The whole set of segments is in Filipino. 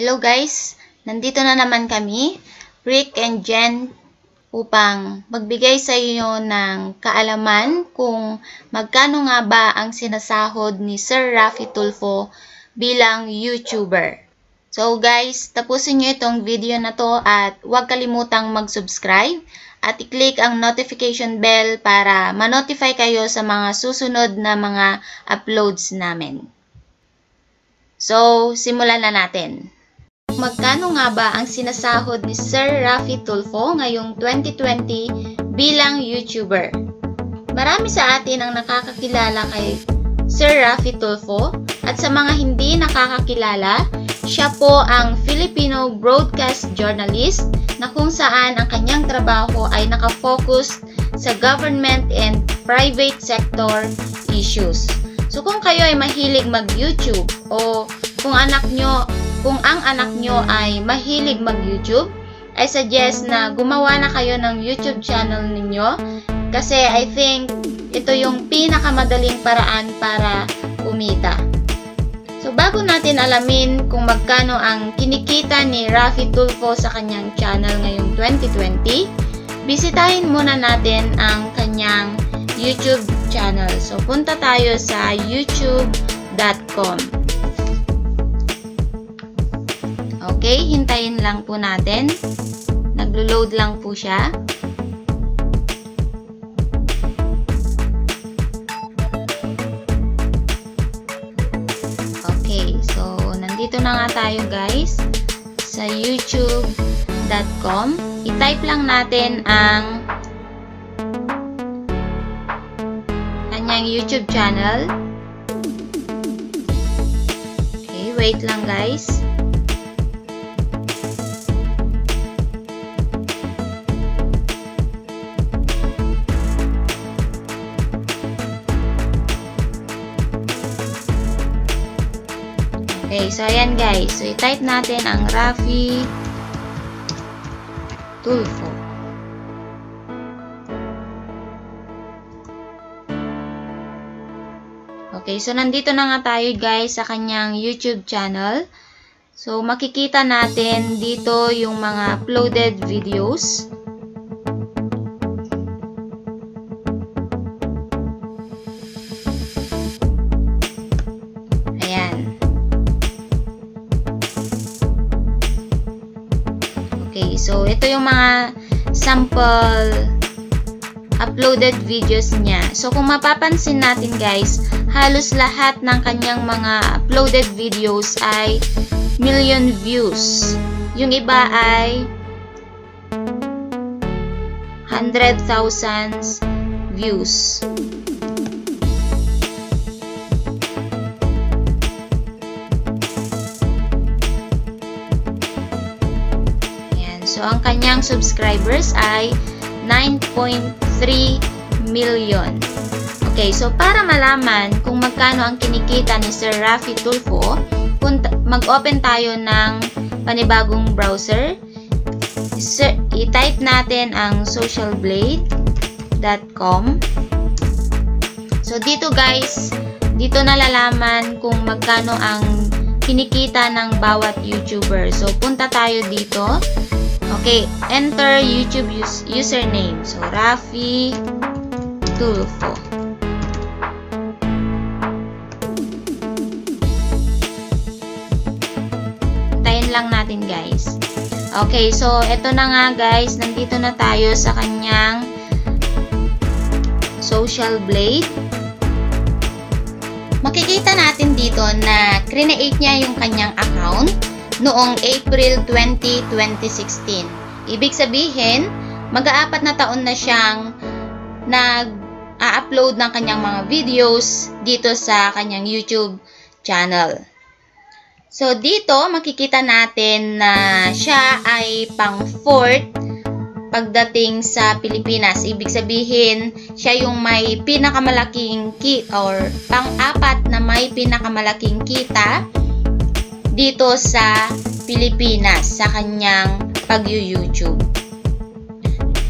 Hello guys! Nandito na naman kami, Rick and Jen, upang magbigay sa inyo ng kaalaman kung magkano nga ba ang sinasahod ni Sir Rafi Tulfo bilang YouTuber. So guys, tapusin nyo itong video na to at huwag kalimutang mag-subscribe at i-click ang notification bell para ma-notify kayo sa mga susunod na mga uploads namin. So, simulan na natin. Magkano nga ba ang sinasahod ni Sir Rafi Tulfo ngayong 2020 bilang YouTuber? Marami sa atin ang nakakakilala kay Sir Rafi Tulfo at sa mga hindi nakakakilala, siya po ang Filipino broadcast journalist na kung saan ang kanyang trabaho ay nakafocus sa government and private sector issues. So kung kayo ay mahilig mag-YouTube o kung anak nyo, kung ang anak nyo ay mahilig mag-YouTube, I suggest na gumawa na kayo ng YouTube channel ninyo kasi I think ito yung pinakamadaling paraan para kumita. So bago natin alamin kung magkano ang kinikita ni Rafi Tulfo sa kanyang channel ngayong 2020, bisitahin muna natin ang kanyang YouTube channel. So punta tayo sa youtube.com. Okay, hintayin lang po natin. Naglo-load lang po siya. Okay, so nandito na nga tayo guys sa youtube.com. I-type lang natin ang kanyang YouTube channel. Okay, wait lang guys. Okay, so ayan guys. So i-type natin ang Rafi Tulfo. Okay, so nandito na nga tayo guys sa kanyang YouTube channel. So makikita natin dito yung mga uploaded videos. So ito yung mga sample uploaded videos niya. So kung mapapansin natin guys, halos lahat ng kanyang mga uploaded videos ay million views. Yung iba ay 100,000 views. Ayan. So ang kanyang subscribers ay 9.3 million. Okay, so para malaman kung magkano ang kinikita ni Sir Rafi Tulfo, mag-open tayo ng panibagong browser. I-type natin ang socialblade.com. So dito guys, dito nalalaman kung magkano ang kinikita ng bawat YouTuber. So punta tayo dito. Okay, enter YouTube us username. So, Rafi Tulfo. Tayin lang natin, guys. Okay, so, eto na nga, guys. Nandito na tayo sa kanyang Social Blade. Makikita natin dito na create niya yung kanyang account noong April 20, 2016. Ibig sabihin, mag-aapat na taon na siyang nag-upload ng kanyang mga videos dito sa kanyang YouTube channel. So, dito makikita natin na siya ay pang fourth pagdating sa Pilipinas. Ibig sabihin, siya yung may pinakamalaking kita or pang-apat na may pinakamalaking kita dito sa Pilipinas sa kanyang pag-YouTube.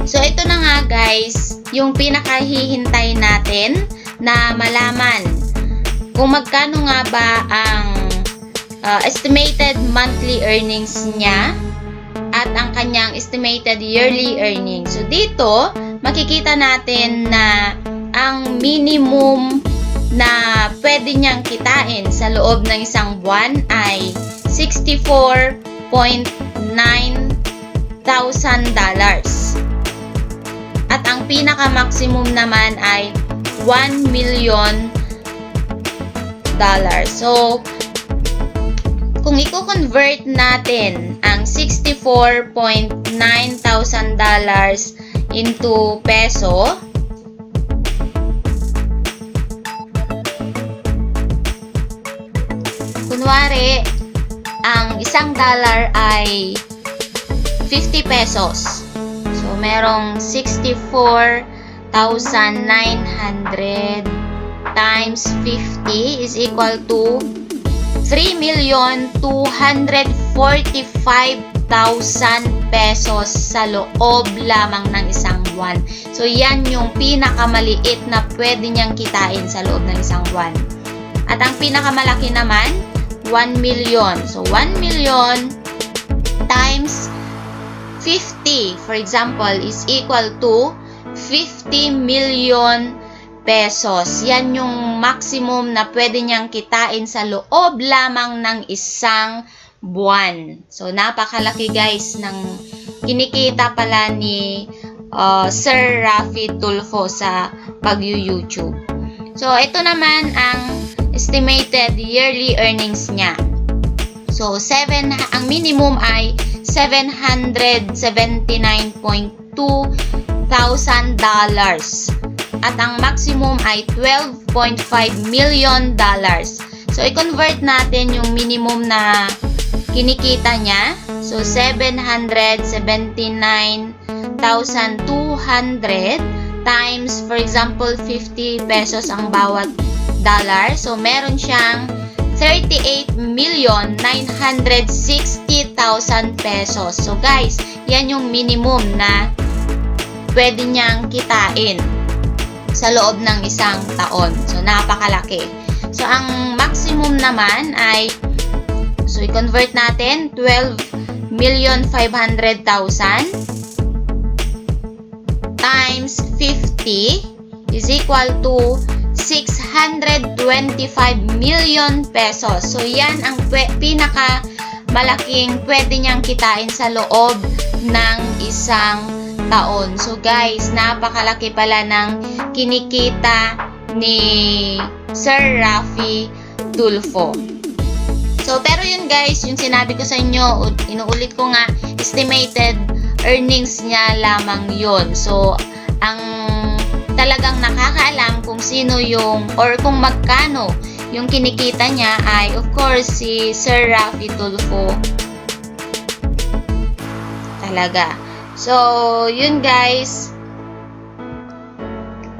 So, ito na nga guys, yung pinakahihintay natin na malaman kung magkano nga ba ang uh, estimated monthly earnings niya at ang kanyang estimated yearly earnings. So dito, makikita natin na ang minimum na pwede niyang kitain sa loob ng isang buwan ay 64.9 thousand dollars. At ang pinaka-maximum naman ay 1 million dollars. So, kung i-convert natin ang 64.9 thousand dollars into peso, kunwari, ang isang dollar ay 50 pesos. So, merong 64,900 times 50 is equal to 3,245,000 pesos sa loob lamang ng isang buwan. So, yan yung pinakamaliit na pwede niyang kitain sa loob ng isang buwan. At ang pinakamalaki naman, 1 million. So, 1 million times 50, for example, is equal to 50 million pesos. Yan yung maximum na pwede niyang kitain sa loob lamang ng isang buwan. So, napakalaki guys ng kinikita pala ni uh, Sir Rafi Tulfo sa pag-YouTube. So, ito naman ang estimated yearly earnings niya. So, 7, ang minimum ay 779.2 thousand dollars. At ang maximum ay 12.5 million dollars. So, i-convert natin yung minimum na kinikita niya. So, 779,200 times, for example, 50 pesos ang bawat dollar. So, meron siyang 38,960,000 pesos. So guys, yan yung minimum na pwede niyang kitain sa loob ng isang taon. So napakalaki. So ang maximum naman ay so i-convert natin 12,500,000 times 50 is equal to 625 million pesos. So, yan ang pinaka malaking pwede niyang kitain sa loob ng isang taon. So, guys, napakalaki pala ng kinikita ni Sir Rafi Tulfo. So, pero yun guys, yung sinabi ko sa inyo, inuulit ko nga, estimated earnings niya lamang yon So, ang talagang nakakaalam kung sino yung or kung magkano yung kinikita niya ay of course si Sir Rafi Tulfo. Talaga. So yun guys.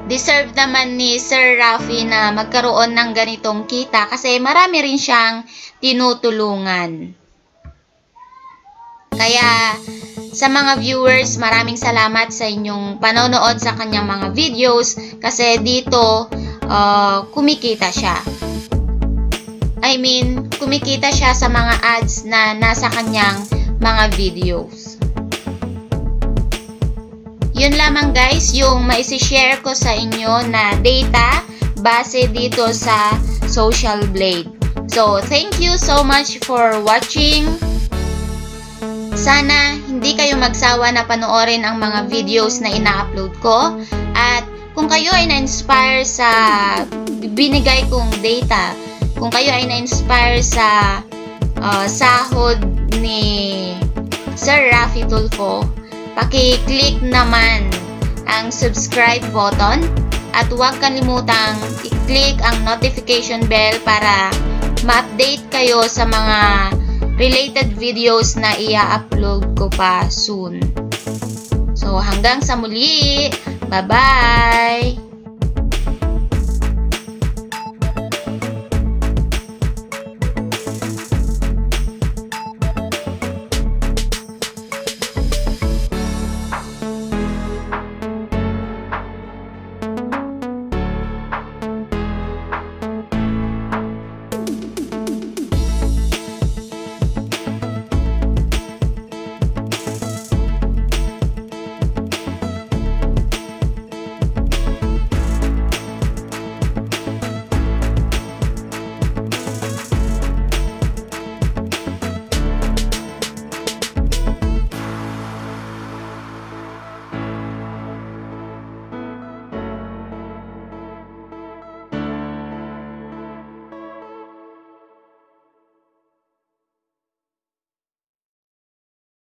Deserve naman ni Sir Rafi na magkaroon ng ganitong kita kasi marami rin siyang tinutulungan. Kaya sa mga viewers, maraming salamat sa inyong panonood sa kanyang mga videos kasi dito uh, kumikita siya. I mean, kumikita siya sa mga ads na nasa kanyang mga videos. Yun lamang guys, yung maisi-share ko sa inyo na data base dito sa Social Blade. So, thank you so much for watching. Sana hindi kayo magsawa na panoorin ang mga videos na ina-upload ko. At kung kayo ay na-inspire sa binigay kong data, kung kayo ay na-inspire sa uh, sahod ni Sir Rafi Tulfo, paki-click naman ang subscribe button at huwag kalimutang i-click ang notification bell para ma-update kayo sa mga related videos na ia-upload ko pa soon. So, hanggang sa muli. Bye-bye!